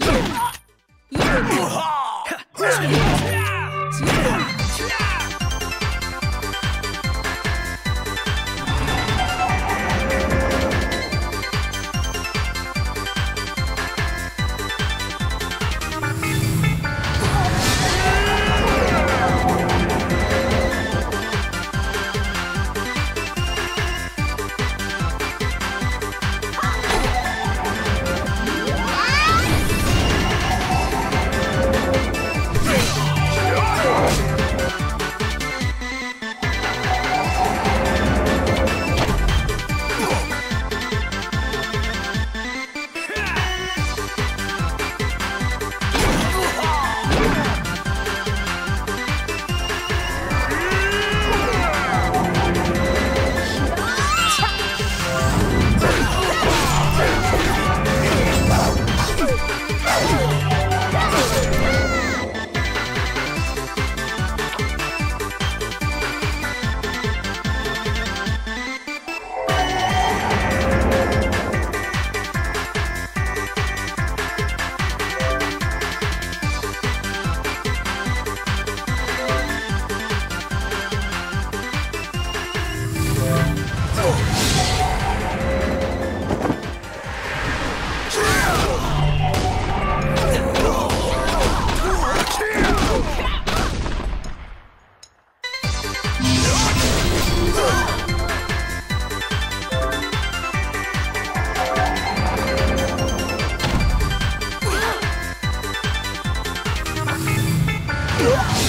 Yeah! Ugh!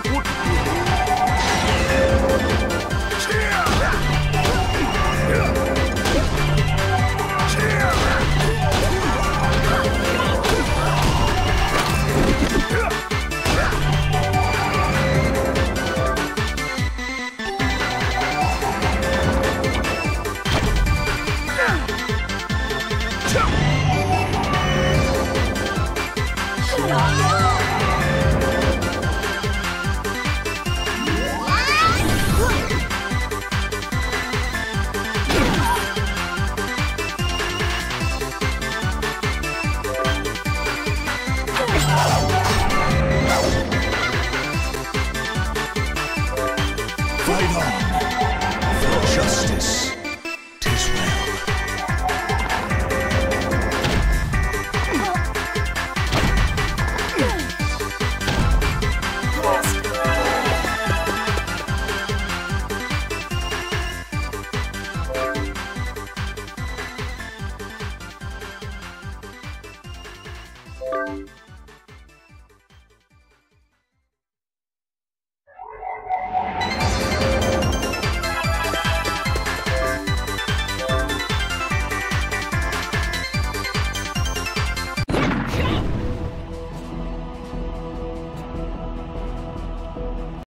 Fight on. Just